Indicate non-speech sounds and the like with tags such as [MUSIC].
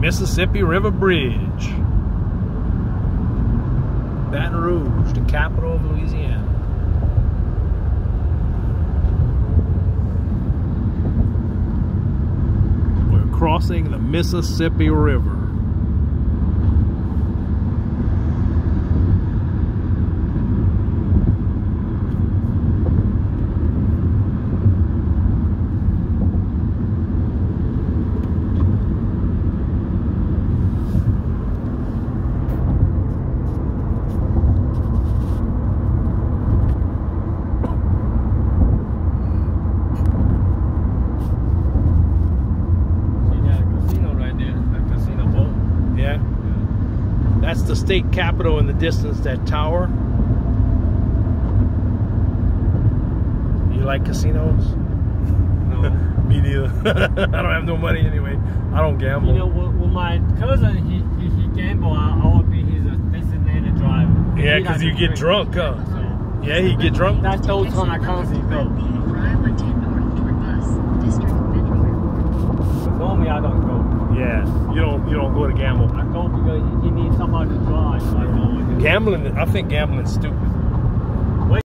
Mississippi River Bridge. Baton Rouge, the capital of Louisiana. We're crossing the Mississippi River. That's the state capitol in the distance, that tower. You like casinos? No. [LAUGHS] Me neither. [LAUGHS] [LAUGHS] I don't have no money anyway. I don't gamble. You know, with, with my cousin, he he, he gamble. I, I would be his designated driver. Yeah, because you get drink. drunk, huh? So yeah, he get drunk. that's the only time I constantly go. For I-110 north toward bus, District Metro Airport. But normally I don't go. Yeah, you don't you don't go to gamble. I go because somebody to drive. Gambling, I think gambling's stupid.